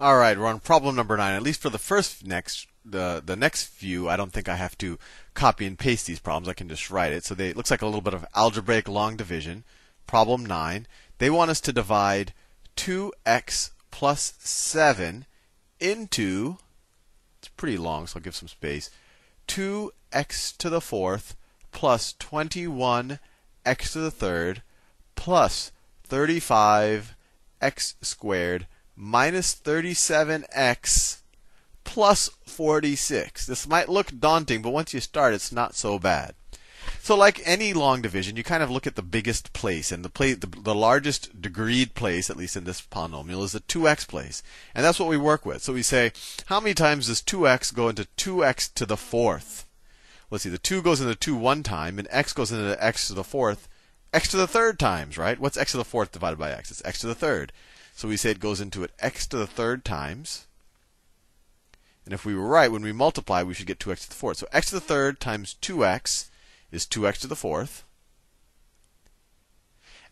All right, we're on problem number nine. At least for the first next the the next few, I don't think I have to copy and paste these problems. I can just write it. So they, it looks like a little bit of algebraic long division. Problem nine. They want us to divide 2x plus 7 into it's pretty long, so I'll give some space. 2x to the fourth plus 21x to the third plus 35x squared minus 37x plus 46. This might look daunting, but once you start, it's not so bad. So, like any long division, you kind of look at the biggest place, and the, place, the, the largest degreed place, at least in this polynomial, is the 2x place. And that's what we work with. So we say, how many times does 2x go into 2x to the fourth? Let's see, the 2 goes into 2 one time, and x goes into x to the fourth, x to the third times, right? What's x to the fourth divided by x? It's x to the third. So we say it goes into it x to the third times. And if we were right, when we multiply, we should get 2x to the fourth. So x to the third times 2x is 2x to the fourth.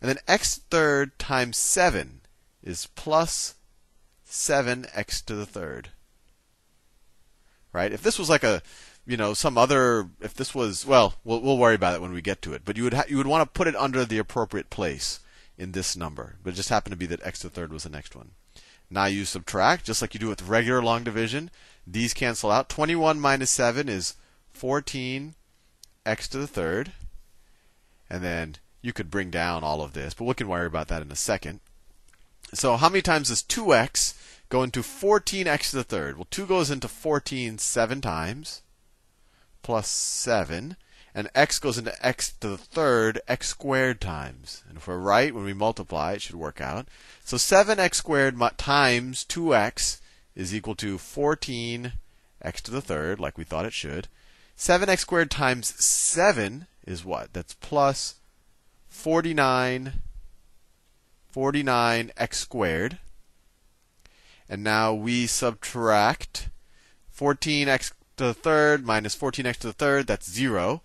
And then x third times 7 is plus 7x to the third. Right? If this was like a, you know, some other, if this was, well, we'll, we'll worry about it when we get to it. But you would ha- you would want to put it under the appropriate place in this number. But it just happened to be that x to the third was the next one. Now you subtract, just like you do with regular long division. These cancel out. 21 minus 7 is 14 x to the third. And then you could bring down all of this, but we can worry about that in a second. So how many times does 2x go into 14x to the third? Well, 2 goes into 14 seven times, plus 7 and x goes into x to the third x squared times. And if we're right when we multiply, it should work out. So 7x squared times 2x is equal to 14x to the third, like we thought it should. 7x squared times 7 is what? That's plus 49 49x squared. And now we subtract 14x to the third minus 14x to the third, that's 0.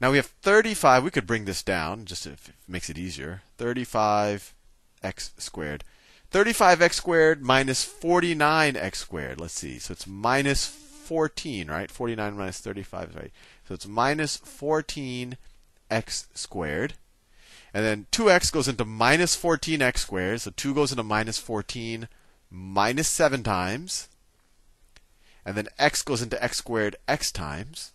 Now we have 35. We could bring this down just if it makes it easier. 35x squared. 35x squared minus 49x squared. Let's see. So it's minus 14, right? 49 minus 35 is right. So it's minus 14x squared. And then 2x goes into minus 14x squared. So 2 goes into minus 14 minus 7 times. And then x goes into x squared x times.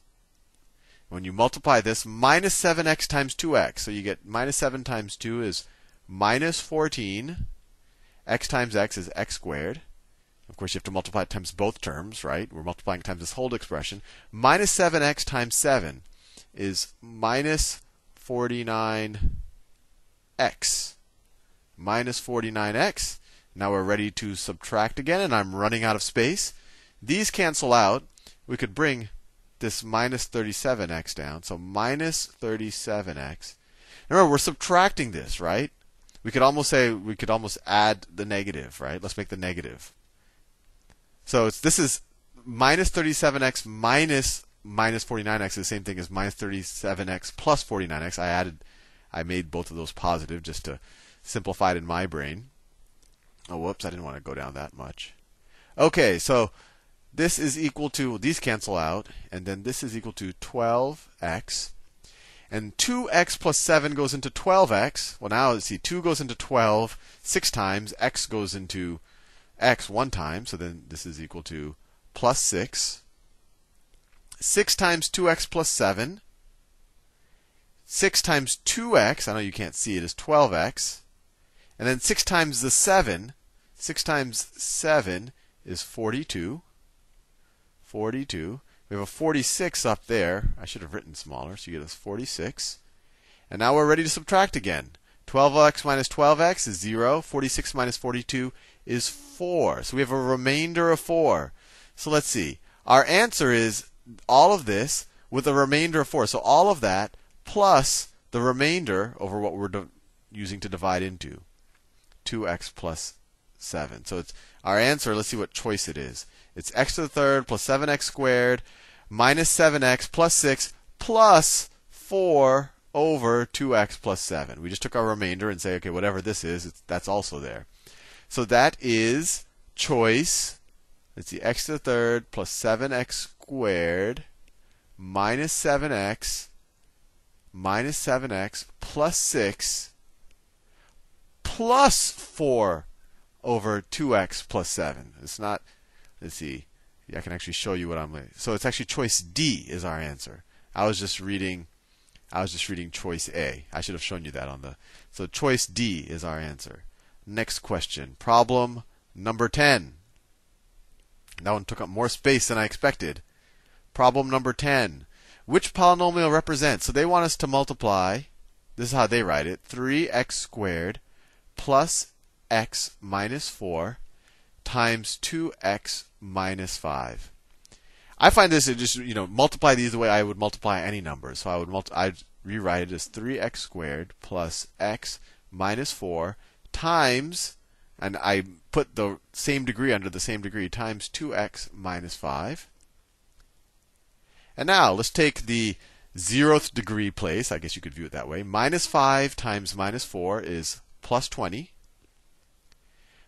When you multiply this, minus 7x times 2x. So you get minus 7 times 2 is minus 14. x times x is x squared. Of course, you have to multiply it times both terms, right? We're multiplying times this whole expression. Minus 7x times 7 is minus 49x. Minus 49x. Now we're ready to subtract again, and I'm running out of space. These cancel out. We could bring this minus 37x down. So minus 37x. Remember, we're subtracting this, right? We could almost say we could almost add the negative, right? Let's make the negative. So it's, this is minus 37x minus minus 49x is the same thing as minus 37x plus 49x. I added, I made both of those positive just to simplify it in my brain. Oh, whoops, I didn't want to go down that much. Okay, so this is equal to, these cancel out, and then this is equal to 12x. And 2x plus 7 goes into 12x. Well, now let's see, 2 goes into 12 six times, x goes into x one time, so then this is equal to plus 6. 6 times 2x plus 7. 6 times 2x, I know you can't see it, is 12x. And then 6 times the 7, 6 times 7 is 42. 42. We have a 46 up there. I should have written smaller, so you get us 46. And now we're ready to subtract again. 12x minus 12x is 0. 46 minus 42 is 4. So we have a remainder of 4. So let's see. Our answer is all of this with a remainder of 4. So all of that plus the remainder over what we're using to divide into. 2x plus 7. So it's our answer. Let's see what choice it is. It's x to the third plus 7x squared minus 7x plus 6 plus 4 over 2x plus 7. We just took our remainder and say, okay, whatever this is, that's also there. So that is choice, let's see, x to the third plus 7x squared minus 7x minus 7x plus 6 plus 4 over 2x plus 7. It's not, let's see, I can actually show you what I'm. So it's actually choice D is our answer. I was just reading, I was just reading choice A. I should have shown you that on the. So choice D is our answer. Next question, problem number 10. That one took up more space than I expected. Problem number 10. Which polynomial represents? So they want us to multiply. This is how they write it 3x squared plus x minus 4 times 2x minus 5. I find this to just, you know, multiply these the way I would multiply any number. So I would multi- I'd rewrite it as 3x squared plus x minus 4 times, and I put the same degree under the same degree, times 2x minus 5. And now let's take the zeroth degree place. I guess you could view it that way. Minus 5 times minus 4 is plus 20.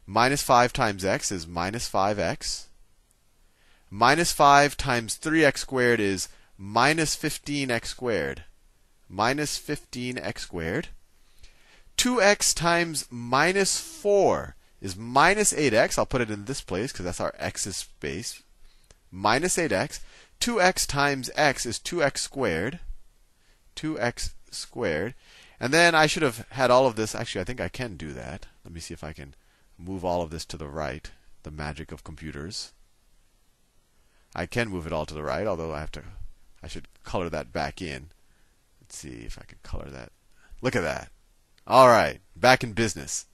Minus 5 times x is minus 5x. Minus 5 times 3x squared is minus 15x squared. Minus 15x squared. 2x times minus 4 is minus 8x. I'll put it in this place because that's our x's space. Minus 8x. 2x times x is 2x squared. 2x squared. And then I should have had all of this. Actually, I think I can do that. Let me see if I can move all of this to the right. The magic of computers. I can move it all to the right, although I have to. I should color that back in. Let's see if I can color that. Look at that. All right, back in business.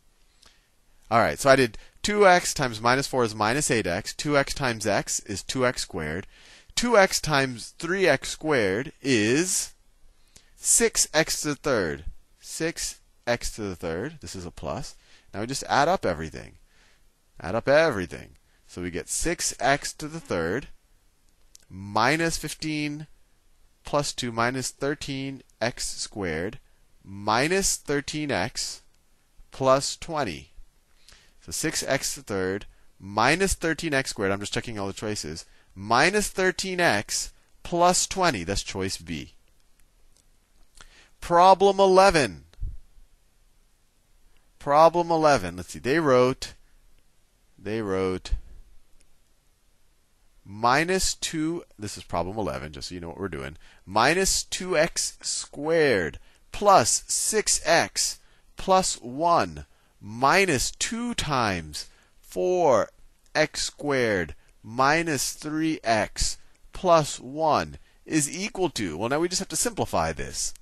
All right, so I did 2x times minus 4 is minus 8x. 2x times x is 2x squared. 2x times 3x squared is 6x to the third. 6x to the third. This is a plus. Now we just add up everything. Add up everything. So we get 6x to the third minus 15 plus 2 minus 13x squared minus 13x plus 20. So 6x to the third minus 13x squared. I'm just checking all the choices minus 13x plus 20. That's choice B. Problem 11. Problem 11. Let's see. They wrote they wrote minus 2 this is problem 11 just so you know what we're doing minus 2x squared plus 6x plus 1 minus 2 times 4x squared minus 3x plus 1 is equal to. Well, now we just have to simplify this.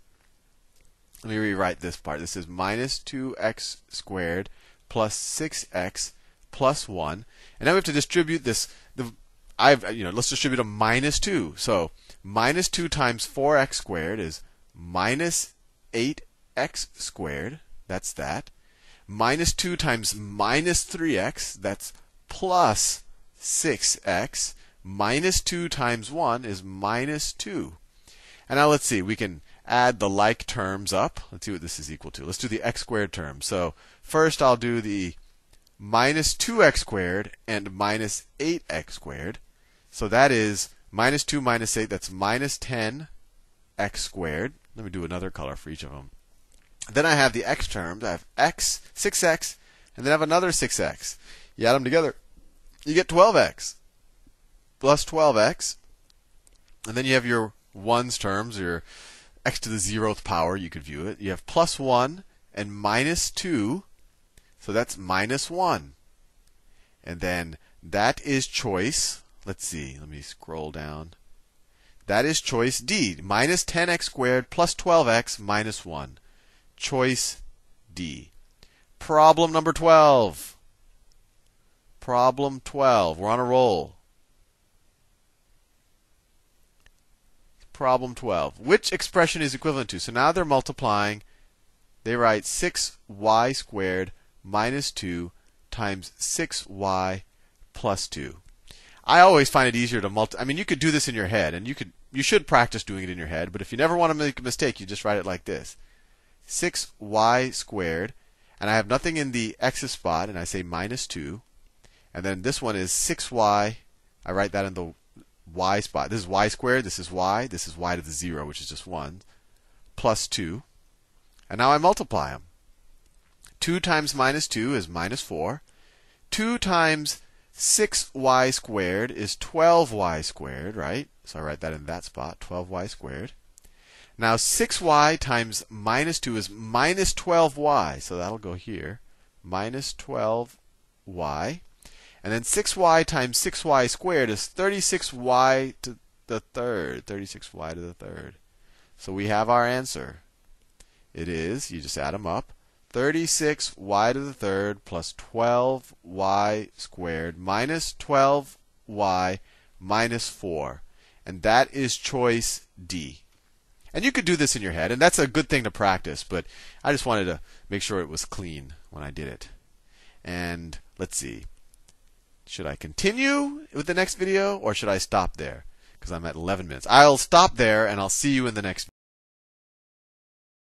Let me rewrite this part. This is minus 2x squared plus 6x plus 1. And now we have to distribute this. The, I've, you know, let's distribute a minus 2. So minus 2 times 4x squared is minus 8x squared. That's that. Minus 2 times minus 3x, that's plus 6x minus 2 times 1 is minus 2. And now let's see, we can add the like terms up. Let's see what this is equal to. Let's do the x squared term. So first I'll do the minus 2x squared and minus 8x squared. So that is minus 2 minus 8, that's minus 10x squared. Let me do another color for each of them. Then I have the x terms. I have x, 6x, and then I have another 6x. You add them together, you get 12x plus 12x. And then you have your ones terms, your x to the zeroth power, you could view it. You have plus 1 and minus 2. So that's minus 1. And then that is choice. Let's see. Let me scroll down. That is choice D. Minus 10x squared plus 12x minus 1. Choice D. Problem number 12. Problem 12. We're on a roll. Problem 12. Which expression is equivalent to? So now they're multiplying. They write 6y squared minus 2 times 6y plus 2. I always find it easier to multiply. I mean, you could do this in your head, and you could you should practice doing it in your head. But if you never want to make a mistake, you just write it like this: 6y squared, and I have nothing in the x's spot, and I say minus 2. And then this one is 6y. I write that in the y spot. This is y squared, this is y, this is y to the 0, which is just 1, plus 2. And now I multiply them. 2 times minus 2 is minus 4. 2 times 6y squared is 12y squared, right? So I write that in that spot, 12y squared. Now 6y times minus 2 is minus 12y, so that'll go here. Minus 12y. And then 6y times 6y squared is 36y to the third. 36y to the third. So we have our answer. It is, you just add them up, 36y to the third plus 12y squared minus 12y minus 4. And that is choice D. And you could do this in your head, and that's a good thing to practice, but I just wanted to make sure it was clean when I did it. And let's see. Should I continue with the next video, or should I stop there? Because I'm at 11 minutes. I'll stop there, and I'll see you in the next